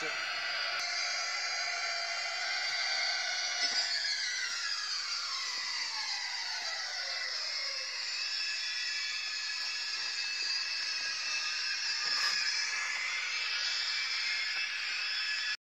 That's it.